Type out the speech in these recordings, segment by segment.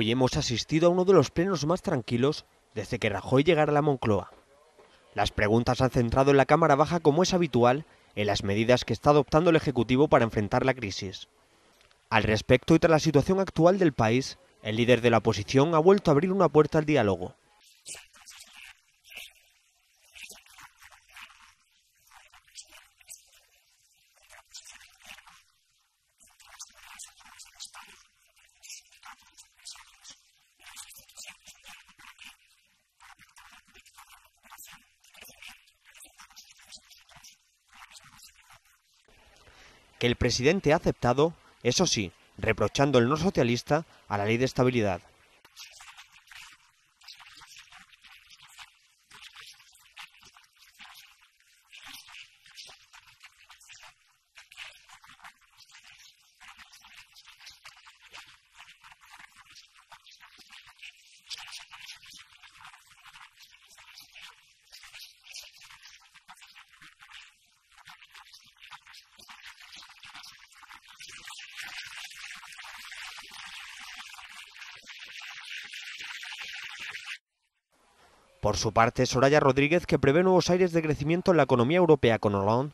Hoy hemos asistido a uno de los plenos más tranquilos desde que Rajoy llegara a la Moncloa. Las preguntas han centrado en la Cámara Baja, como es habitual, en las medidas que está adoptando el Ejecutivo para enfrentar la crisis. Al respecto y tras la situación actual del país, el líder de la oposición ha vuelto a abrir una puerta al diálogo. Que el presidente ha aceptado, eso sí, reprochando el no socialista a la ley de estabilidad. Por su parte, Soraya Rodríguez, que prevé nuevos aires de crecimiento en la economía europea con Hollande,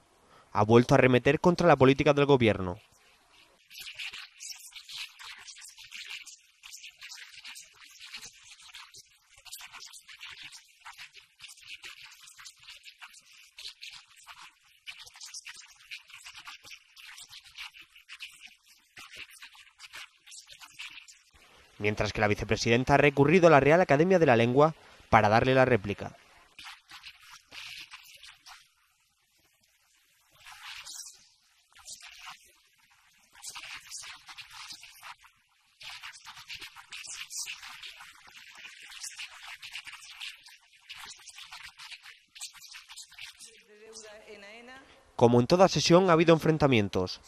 ha vuelto a arremeter contra la política del gobierno. Mientras que la vicepresidenta ha recurrido a la Real Academia de la Lengua para darle la réplica. Como en toda sesión ha habido enfrentamientos.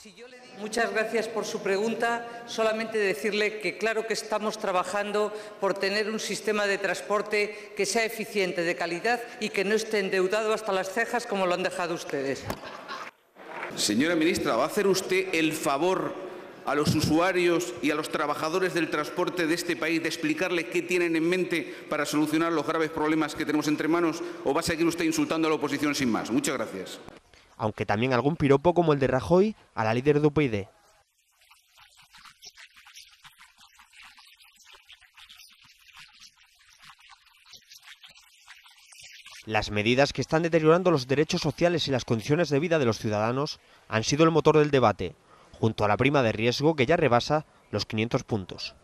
Muchas gracias por su pregunta. Solamente decirle que claro que estamos trabajando por tener un sistema de transporte que sea eficiente, de calidad y que no esté endeudado hasta las cejas como lo han dejado ustedes. Señora ministra, ¿va a hacer usted el favor a los usuarios y a los trabajadores del transporte de este país de explicarle qué tienen en mente para solucionar los graves problemas que tenemos entre manos o va a seguir usted insultando a la oposición sin más? Muchas gracias aunque también algún piropo como el de Rajoy a la líder de UPyD. Las medidas que están deteriorando los derechos sociales y las condiciones de vida de los ciudadanos han sido el motor del debate, junto a la prima de riesgo que ya rebasa los 500 puntos.